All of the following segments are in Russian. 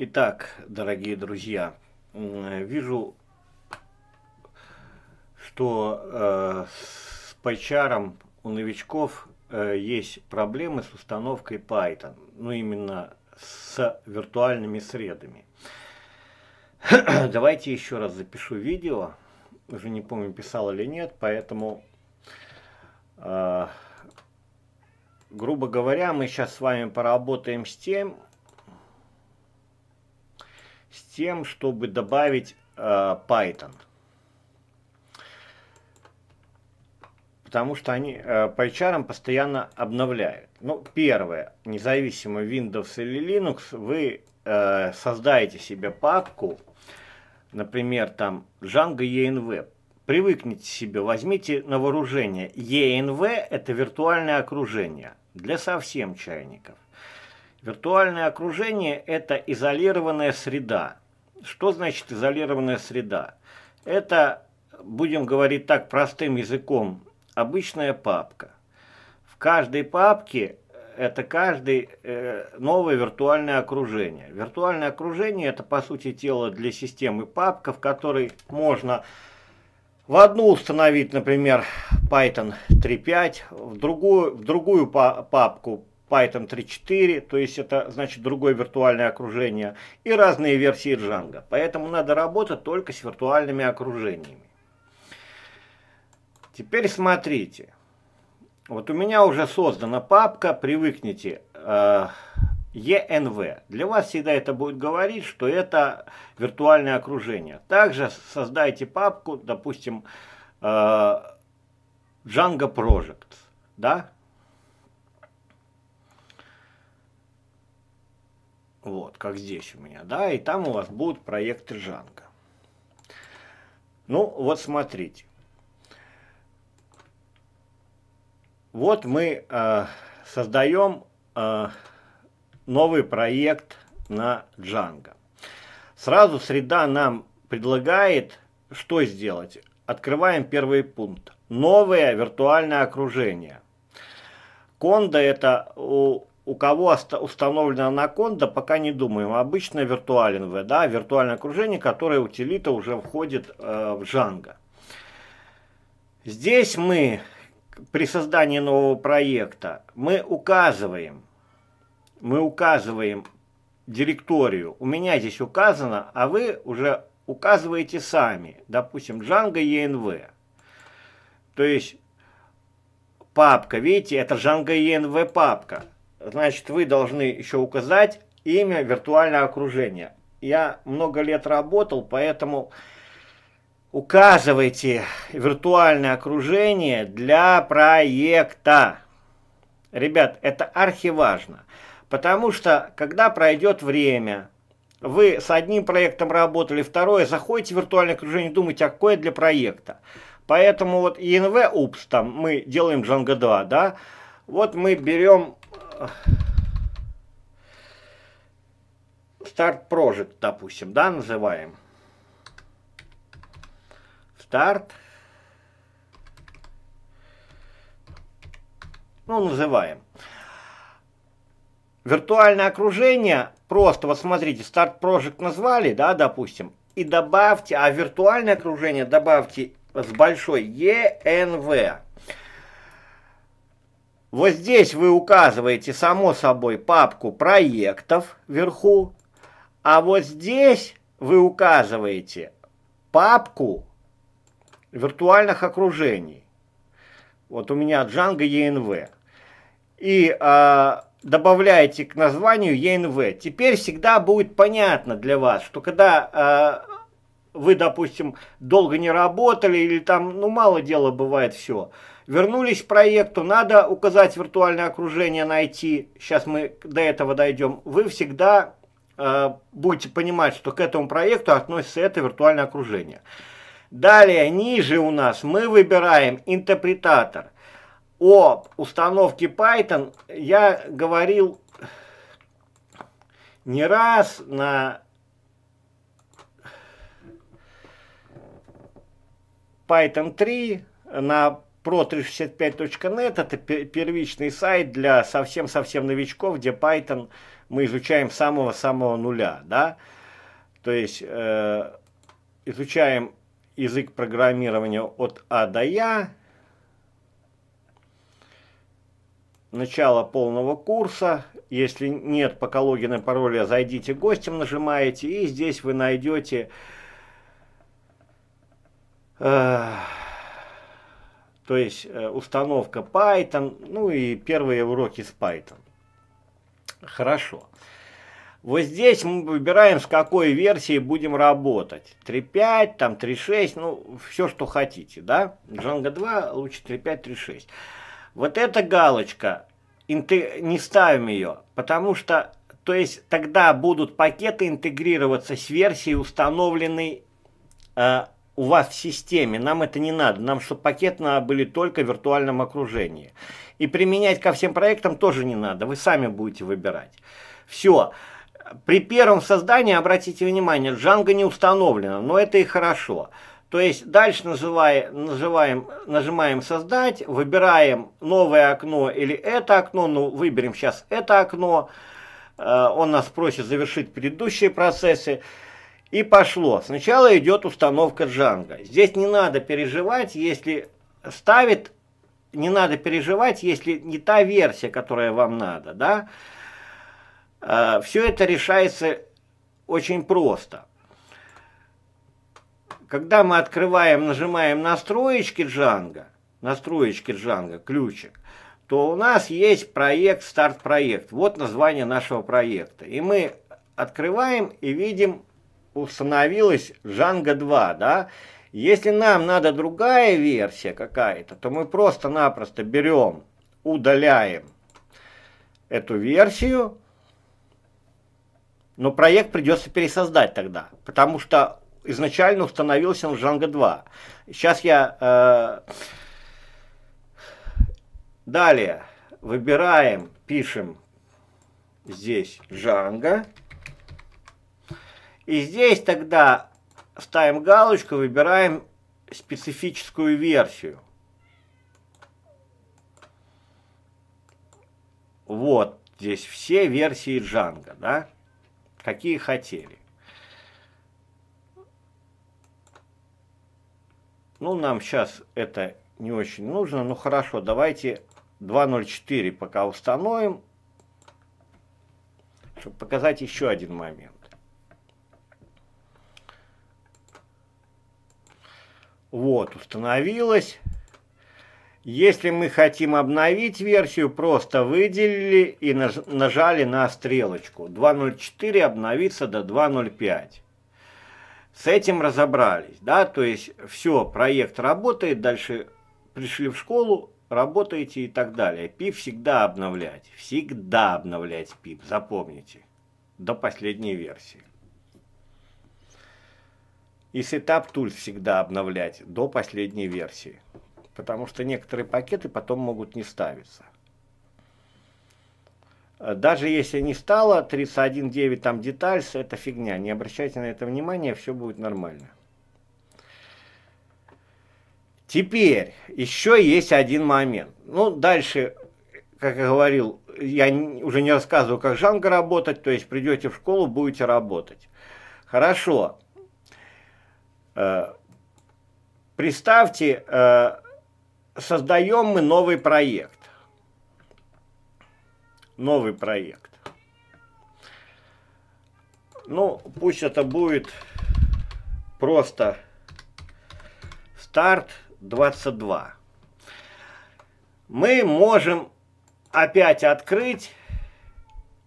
Итак, дорогие друзья, вижу, что э, с PyCharm у новичков э, есть проблемы с установкой Python, ну именно с виртуальными средами. Давайте еще раз запишу видео, уже не помню, писал или нет, поэтому, э, грубо говоря, мы сейчас с вами поработаем с тем, с тем, чтобы добавить э, Python. Потому что они э, по HR постоянно обновляют. Ну, первое, независимо Windows или Linux, вы э, создаете себе папку, например, там Django ENV. Привыкните себе, возьмите на вооружение. ENV – это виртуальное окружение для совсем чайников. Виртуальное окружение – это изолированная среда. Что значит изолированная среда? Это, будем говорить так простым языком, обычная папка. В каждой папке это каждое э, новое виртуальное окружение. Виртуальное окружение это по сути тело для системы папка, в которой можно в одну установить, например, Python 3.5, в другую, в другую папку Python 3.4, то есть это значит другое виртуальное окружение, и разные версии Django. Поэтому надо работать только с виртуальными окружениями. Теперь смотрите. Вот у меня уже создана папка, привыкните, э, ENV. Для вас всегда это будет говорить, что это виртуальное окружение. Также создайте папку, допустим, э, Django Project. Да? Вот, как здесь у меня, да, и там у вас будут проекты Django. Ну, вот смотрите. Вот мы э, создаем э, новый проект на Django. Сразу среда нам предлагает, что сделать. Открываем первый пункт. Новое виртуальное окружение. Конда это у у кого установлена анаконда, пока не думаем. Обычно виртуален V, да, виртуальное окружение, которое утилита уже входит э, в Django. Здесь мы при создании нового проекта мы указываем, мы указываем директорию. У меня здесь указано, а вы уже указываете сами. Допустим, Django ENV. То есть папка, видите, это Django ENV папка значит, вы должны еще указать имя виртуального окружения. Я много лет работал, поэтому указывайте виртуальное окружение для проекта. Ребят, это архиважно, потому что когда пройдет время, вы с одним проектом работали, второе, заходите в виртуальное окружение, думаете, а какое для проекта. Поэтому вот INV UPS, там мы делаем Django 2, да, вот мы берем Старт Project, допустим, да, называем. Старт. Ну, называем. Виртуальное окружение, просто вот смотрите, Start Project назвали, да, допустим, и добавьте, а виртуальное окружение добавьте с большой ENV. Вот здесь вы указываете, само собой, папку проектов вверху, а вот здесь вы указываете папку виртуальных окружений. Вот у меня Django ENV. И э, добавляете к названию ENV. Теперь всегда будет понятно для вас, что когда э, вы, допустим, долго не работали или там, ну, мало дела бывает все, Вернулись к проекту, надо указать виртуальное окружение, найти. Сейчас мы до этого дойдем. Вы всегда э, будете понимать, что к этому проекту относится это виртуальное окружение. Далее, ниже у нас мы выбираем интерпретатор. О установке Python я говорил не раз на Python 3, на pro365.net это первичный сайт для совсем-совсем новичков, где Python мы изучаем самого-самого нуля, да, то есть э, изучаем язык программирования от А до Я, начало полного курса. Если нет пока логина и пароля, зайдите гостем, нажимаете, и здесь вы найдете то есть э, установка Python, ну и первые уроки с Python. Хорошо. Вот здесь мы выбираем, с какой версией будем работать. 3.5, там 3.6, ну, все, что хотите, да. Django 2 лучше 3.5, 3.6. Вот эта галочка, не ставим ее, потому что, то есть, тогда будут пакеты интегрироваться с версией, установленной э, у вас в системе. Нам это не надо. Нам, чтобы пакеты были только в виртуальном окружении. И применять ко всем проектам тоже не надо. Вы сами будете выбирать. Все. При первом создании, обратите внимание, Django не установлено, но это и хорошо. То есть дальше называем, называем, нажимаем «Создать», выбираем новое окно или это окно, ну выберем сейчас это окно, э, он нас просит завершить предыдущие процессы. И пошло. Сначала идет установка Django. Здесь не надо переживать, если ставит, не надо переживать, если не та версия, которая вам надо, да. А, Все это решается очень просто. Когда мы открываем, нажимаем настроечки Django, настроечки Django, ключик, то у нас есть проект, старт-проект. Вот название нашего проекта. И мы открываем и видим, установилась Django 2, да. Если нам надо другая версия какая-то, то мы просто-напросто берем, удаляем эту версию, но проект придется пересоздать тогда, потому что изначально установился он в Django 2. Сейчас я... Э, далее выбираем, пишем здесь Django. И здесь тогда ставим галочку, выбираем специфическую версию. Вот здесь все версии Django, да? какие хотели. Ну, нам сейчас это не очень нужно. Ну, хорошо, давайте 2.0.4 пока установим, чтобы показать еще один момент. Вот, установилось. Если мы хотим обновить версию, просто выделили и нажали на стрелочку. 2.04 обновится до 2.05. С этим разобрались, да, то есть все, проект работает, дальше пришли в школу, работаете и так далее. Пип всегда обновлять, всегда обновлять пип, запомните, до последней версии. И Setup Tools всегда обновлять до последней версии потому что некоторые пакеты потом могут не ставиться. Даже если не стало 31.9 там детальс, это фигня. Не обращайте на это внимания, все будет нормально. Теперь еще есть один момент. Ну, дальше, как я говорил, я уже не рассказываю, как Жанга работать, то есть придете в школу, будете работать. Хорошо. Э, представьте, э, создаем мы новый проект. Новый проект. Ну, пусть это будет просто старт 22. Мы можем опять открыть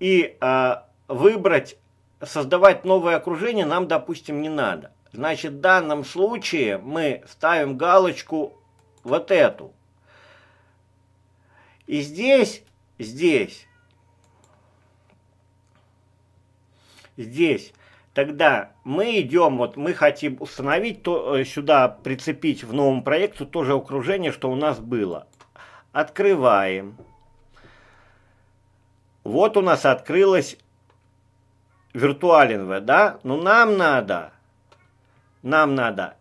и э, выбрать, создавать новое окружение нам, допустим, не надо. Значит, в данном случае мы ставим галочку вот эту. И здесь, здесь, здесь, тогда мы идем, вот мы хотим установить, то, э, сюда прицепить в новом проекту то же окружение, что у нас было. Открываем. Вот у нас открылось виртуаленве, да? Но нам надо, нам надо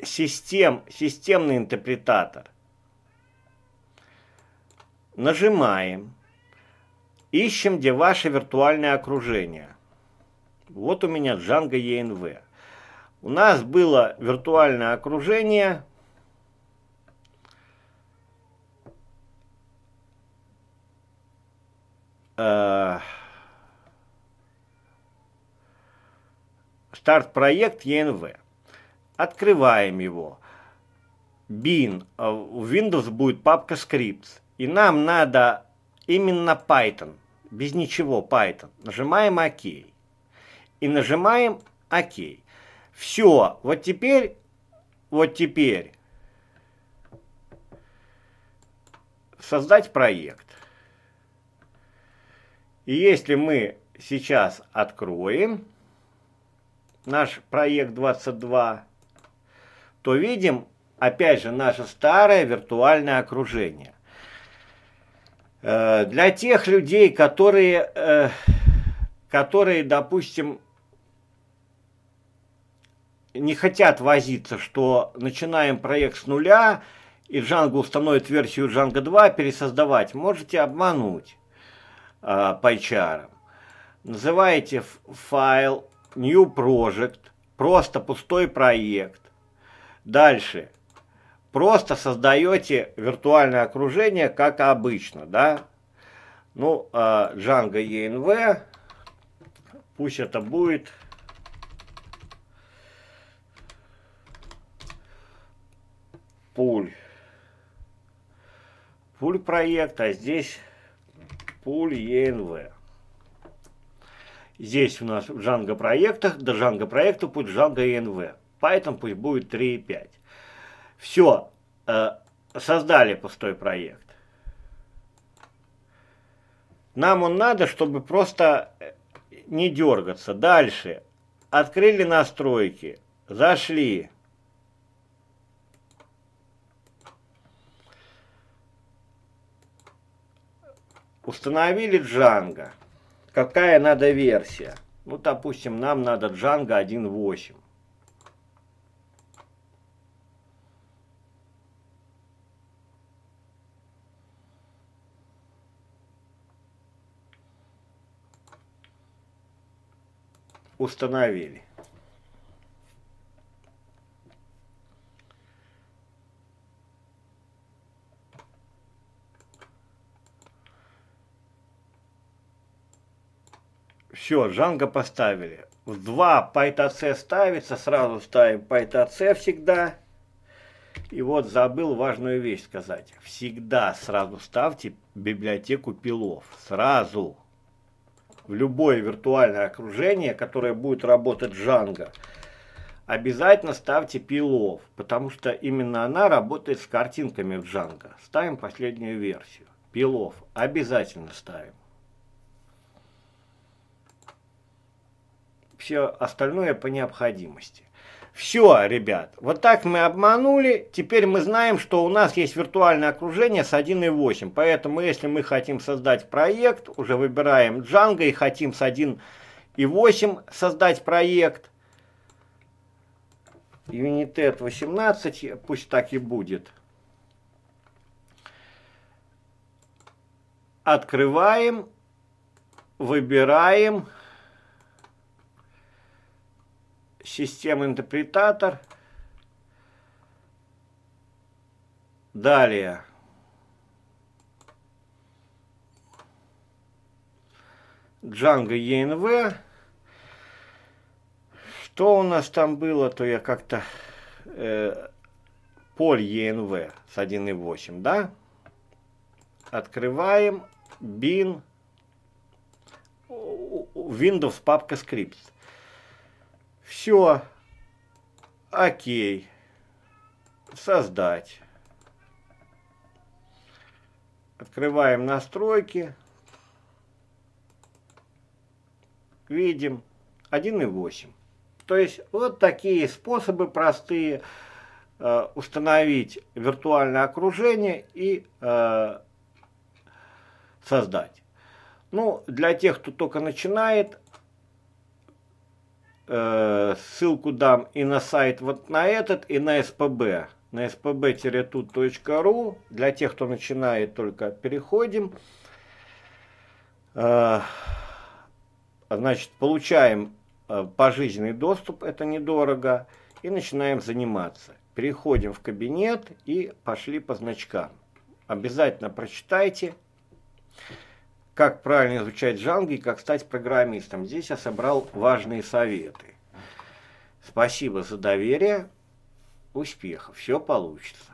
систем, системный интерпретатор. Нажимаем. Ищем, где ваше виртуальное окружение. Вот у меня Django ENV. У нас было виртуальное окружение. Э, старт-проект ENV. Открываем его. Bin. В Windows будет папка Scripts. И нам надо именно Python. Без ничего Python. Нажимаем ОК. И нажимаем ОК. Все, вот теперь, вот теперь создать проект. И если мы сейчас откроем наш проект 22, то видим опять же наше старое виртуальное окружение. Э, для тех людей, которые, э, которые, допустим, не хотят возиться, что начинаем проект с нуля, и Django установит версию Django 2, пересоздавать, можете обмануть э, PyCharm. Называете файл New Project, просто пустой проект. Дальше. Просто создаете виртуальное окружение, как обычно, да. Ну, э, Django ENV, пусть это будет пуль. Пуль проект, а здесь пуль ENV. Здесь у нас в Django проектах, до Django проекта путь Django ENV. Python пусть будет 3.5. Все, э, создали пустой проект. Нам он надо, чтобы просто э, не дергаться. Дальше. Открыли настройки. Зашли. Установили Django. Какая надо версия? Ну, допустим, нам надо Django 1.8. Установили. Все, Джанго поставили. В 2 PyTC ставится, сразу ставим PyTC всегда. И вот забыл важную вещь сказать. Всегда сразу ставьте библиотеку пилов. Сразу. В любое виртуальное окружение, которое будет работать Django, обязательно ставьте пилов, потому что именно она работает с картинками в Django. Ставим последнюю версию. Пилов обязательно ставим. Все остальное по необходимости. Все, ребят, вот так мы обманули. Теперь мы знаем, что у нас есть виртуальное окружение с 1.8. Поэтому, если мы хотим создать проект, уже выбираем Django и хотим с 1.8 создать проект. United 18, пусть так и будет. Открываем, выбираем система интерпретатор. Далее. Django ENV. Что у нас там было, то я как-то... Э, поль ENV с 1.8, да? Открываем. Bin. Windows папка Scripts. Все. Окей. Создать. Открываем настройки. Видим 1.8. То есть вот такие способы простые э, установить виртуальное окружение и э, создать. Ну, для тех, кто только начинает, ссылку дам и на сайт вот на этот, и на СПБ. На spb-tut.ru. Для тех, кто начинает только, переходим. Э, значит, получаем э, пожизненный доступ, это недорого, и начинаем заниматься. Переходим в кабинет и пошли по значкам. Обязательно прочитайте, как правильно изучать джанги и как стать программистом. Здесь я собрал важные советы. Спасибо за доверие. Успехов. Все получится.